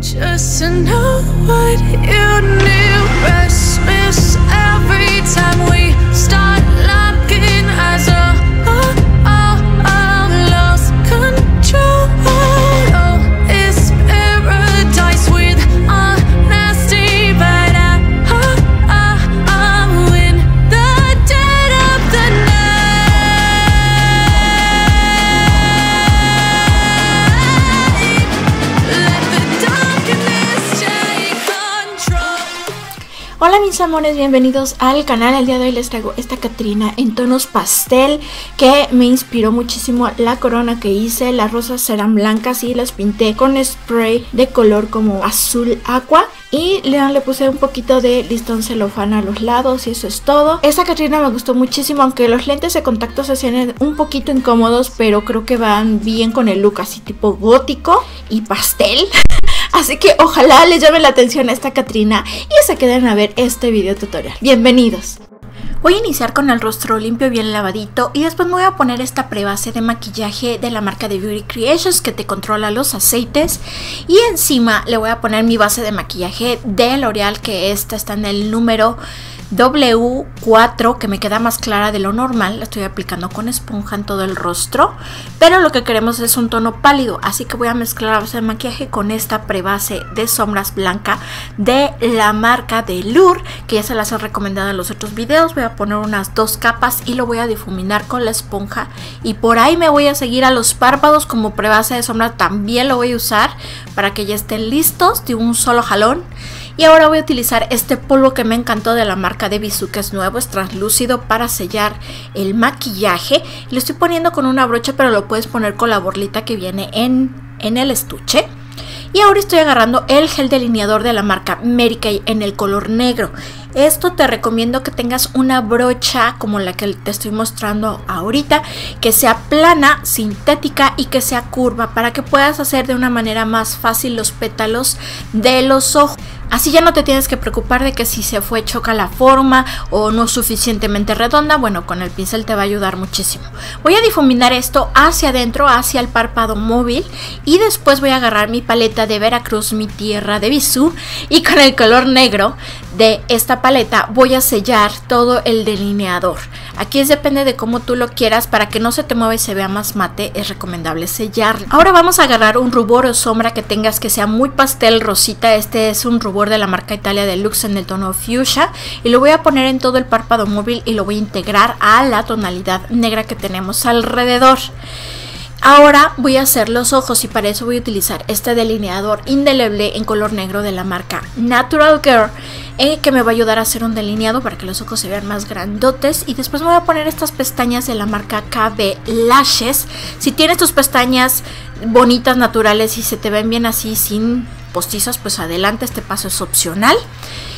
Just to know what you knew. Restless every time we amores, bienvenidos al canal. El día de hoy les traigo esta Catrina en tonos pastel que me inspiró muchísimo la corona que hice. Las rosas eran blancas y las pinté con spray de color como azul aqua. Y le, le puse un poquito de listón celofán a los lados y eso es todo. Esta Catrina me gustó muchísimo, aunque los lentes de contacto se hacían un poquito incómodos, pero creo que van bien con el look así tipo gótico y pastel. Así que ojalá les llame la atención a esta Catrina y se queden a ver este video tutorial. Bienvenidos. Voy a iniciar con el rostro limpio, bien lavadito y después me voy a poner esta prebase de maquillaje de la marca de Beauty Creations que te controla los aceites y encima le voy a poner mi base de maquillaje de L'Oreal que esta está en el número W4 que me queda más clara de lo normal, la estoy aplicando con esponja en todo el rostro, pero lo que queremos es un tono pálido, así que voy a mezclar la base de maquillaje con esta prebase de sombras blanca de la marca de Lure, que ya se las he recomendado en los otros videos, voy a poner unas dos capas y lo voy a difuminar con la esponja y por ahí me voy a seguir a los párpados como prebase de sombra, también lo voy a usar para que ya estén listos de un solo jalón. Y ahora voy a utilizar este polvo que me encantó de la marca de Bisú, es nuevo, es translúcido para sellar el maquillaje. Lo estoy poniendo con una brocha, pero lo puedes poner con la borlita que viene en, en el estuche. Y ahora estoy agarrando el gel delineador de la marca Mary Kay en el color negro. Esto te recomiendo que tengas una brocha como la que te estoy mostrando ahorita, que sea plana, sintética y que sea curva para que puedas hacer de una manera más fácil los pétalos de los ojos. Así ya no te tienes que preocupar de que si se fue choca la forma o no suficientemente redonda. Bueno, con el pincel te va a ayudar muchísimo. Voy a difuminar esto hacia adentro, hacia el párpado móvil. Y después voy a agarrar mi paleta de Veracruz, mi tierra de Bisú. Y con el color negro de esta paleta voy a sellar todo el delineador. Aquí es depende de cómo tú lo quieras. Para que no se te mueva y se vea más mate, es recomendable sellarlo. Ahora vamos a agarrar un rubor o sombra que tengas que sea muy pastel rosita. Este es un rubor de la marca Italia Deluxe en el tono fuchsia y lo voy a poner en todo el párpado móvil y lo voy a integrar a la tonalidad negra que tenemos alrededor. Ahora voy a hacer los ojos y para eso voy a utilizar este delineador indeleble en color negro de la marca Natural Girl eh, que me va a ayudar a hacer un delineado para que los ojos se vean más grandotes y después me voy a poner estas pestañas de la marca KB Lashes. Si tienes tus pestañas bonitas, naturales y se te ven bien así sin postizas, pues adelante, este paso es opcional.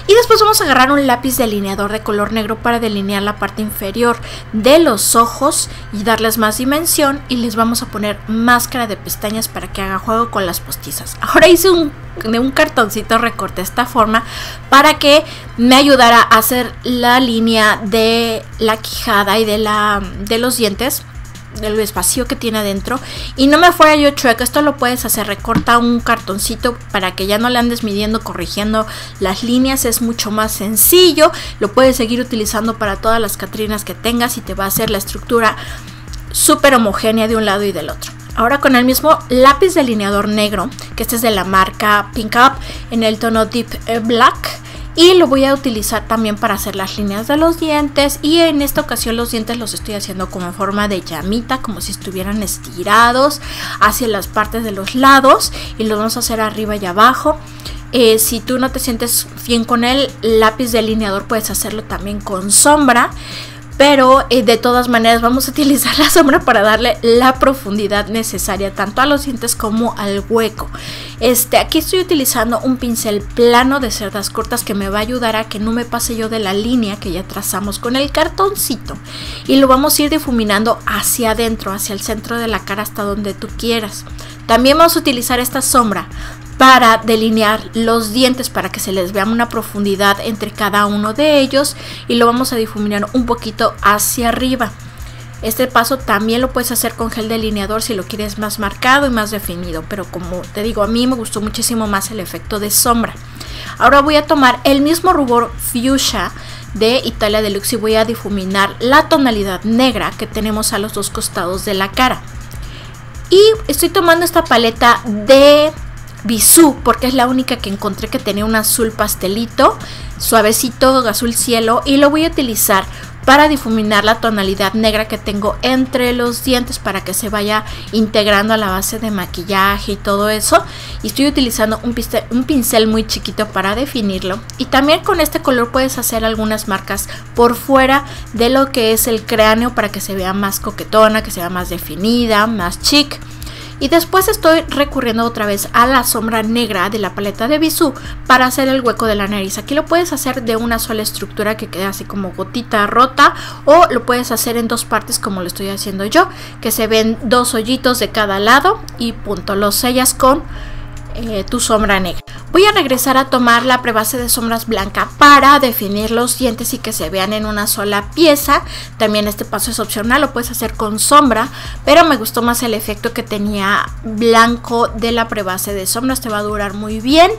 Y después vamos a agarrar un lápiz delineador de color negro para delinear la parte inferior de los ojos y darles más dimensión y les vamos a poner máscara de pestañas para que haga juego con las postizas. Ahora hice un de un cartoncito recorté esta forma para que me ayudara a hacer la línea de la quijada y de la de los dientes del espacio que tiene adentro. Y no me fuera yo chueca esto lo puedes hacer recorta un cartoncito para que ya no le andes midiendo corrigiendo las líneas es mucho más sencillo. Lo puedes seguir utilizando para todas las catrinas que tengas y te va a hacer la estructura súper homogénea de un lado y del otro Ahora con el mismo lápiz delineador negro, que este es de la marca Pink Up en el tono Deep Black. Y lo voy a utilizar también para hacer las líneas de los dientes. Y en esta ocasión los dientes los estoy haciendo como en forma de llamita, como si estuvieran estirados hacia las partes de los lados. Y los vamos a hacer arriba y abajo. Eh, si tú no te sientes bien con el lápiz delineador, puedes hacerlo también con sombra pero eh, de todas maneras vamos a utilizar la sombra para darle la profundidad necesaria tanto a los dientes como al hueco. Este, aquí estoy utilizando un pincel plano de cerdas cortas que me va a ayudar a que no me pase yo de la línea que ya trazamos con el cartoncito y lo vamos a ir difuminando hacia adentro, hacia el centro de la cara hasta donde tú quieras. También vamos a utilizar esta sombra para delinear los dientes para que se les vea una profundidad entre cada uno de ellos y lo vamos a difuminar un poquito hacia arriba. Este paso también lo puedes hacer con gel delineador si lo quieres más marcado y más definido, pero como te digo, a mí me gustó muchísimo más el efecto de sombra. Ahora voy a tomar el mismo rubor fuchsia de Italia Deluxe y voy a difuminar la tonalidad negra que tenemos a los dos costados de la cara. Y estoy tomando esta paleta de Bisú porque es la única que encontré que tenía un azul pastelito, suavecito, azul cielo y lo voy a utilizar para difuminar la tonalidad negra que tengo entre los dientes para que se vaya integrando a la base de maquillaje y todo eso. Y estoy utilizando un pincel, un pincel muy chiquito para definirlo. Y también con este color puedes hacer algunas marcas por fuera de lo que es el cráneo para que se vea más coquetona, que sea más definida, más chic. Y después estoy recurriendo otra vez a la sombra negra de la paleta de Bisú para hacer el hueco de la nariz. Aquí lo puedes hacer de una sola estructura que quede así como gotita rota o lo puedes hacer en dos partes como lo estoy haciendo yo, que se ven dos hoyitos de cada lado y punto. Lo sellas con eh, tu sombra negra. Voy a regresar a tomar la prebase de sombras blanca para definir los dientes y que se vean en una sola pieza. También este paso es opcional, lo puedes hacer con sombra, pero me gustó más el efecto que tenía blanco de la prebase de sombras. Te va a durar muy bien.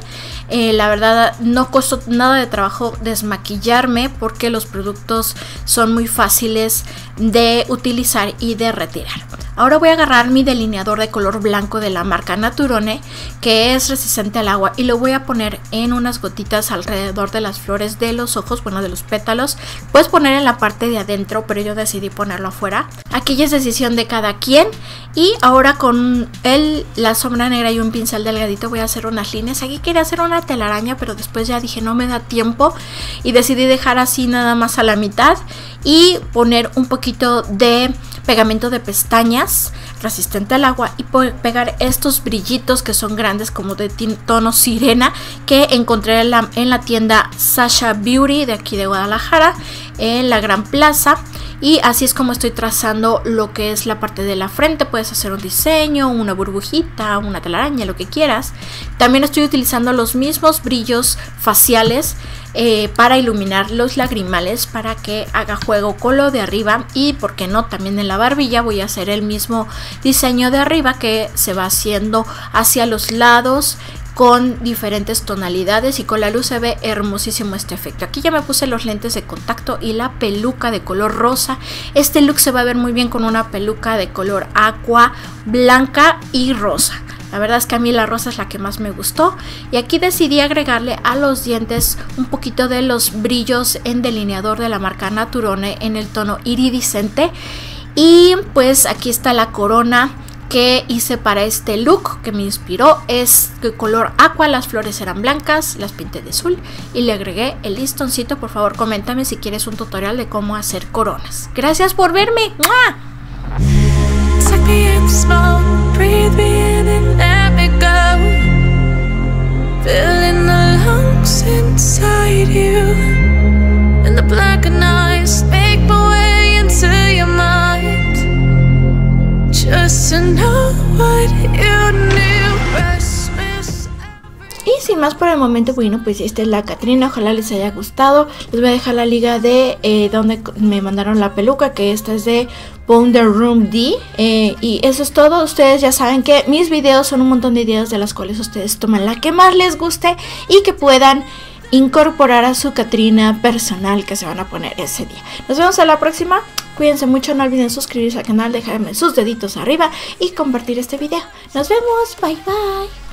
Eh, la verdad no costó nada de trabajo desmaquillarme porque los productos son muy fáciles de utilizar y de retirar. Ahora voy a agarrar mi delineador de color blanco de la marca Naturone que es resistente al agua y lo voy a poner en unas gotitas alrededor de las flores de los ojos, bueno de los pétalos. Puedes poner en la parte de adentro pero yo decidí ponerlo afuera. Aquí ya es decisión de cada quien y ahora con el, la sombra negra y un pincel delgadito voy a hacer unas líneas. Aquí quería hacer una telaraña pero después ya dije no me da tiempo y decidí dejar así nada más a la mitad y poner un poquito de pegamento de pestañas resistente al agua y pegar estos brillitos que son grandes como de tono sirena que encontré en la, en la tienda Sasha Beauty de aquí de Guadalajara en la Gran Plaza. Y así es como estoy trazando lo que es la parte de la frente. Puedes hacer un diseño una burbujita una telaraña lo que quieras. También estoy utilizando los mismos brillos faciales eh, para iluminar los lagrimales para que haga juego con lo de arriba y por qué no también en la barbilla voy a hacer el mismo diseño de arriba que se va haciendo hacia los lados con diferentes tonalidades y con la luz se ve hermosísimo este efecto. Aquí ya me puse los lentes de contacto y la peluca de color rosa. Este look se va a ver muy bien con una peluca de color aqua, blanca y rosa. La verdad es que a mí la rosa es la que más me gustó. Y aquí decidí agregarle a los dientes un poquito de los brillos en delineador de la marca Naturone en el tono iridiscente. Y pues aquí está la corona que hice para este look que me inspiró es de color aqua, las flores eran blancas, las pinté de azul y le agregué el listoncito. Por favor, coméntame si quieres un tutorial de cómo hacer coronas. Gracias por verme. Más por el momento, bueno, pues esta es la Catrina, ojalá les haya gustado. Les voy a dejar la liga de eh, donde me mandaron la peluca, que esta es de Pounder Room D. Eh, y eso es todo, ustedes ya saben que mis videos son un montón de ideas de las cuales ustedes toman la que más les guste y que puedan incorporar a su Catrina personal que se van a poner ese día. Nos vemos a la próxima. Cuídense mucho, no olviden suscribirse al canal, dejarme sus deditos arriba y compartir este video. Nos vemos, bye bye.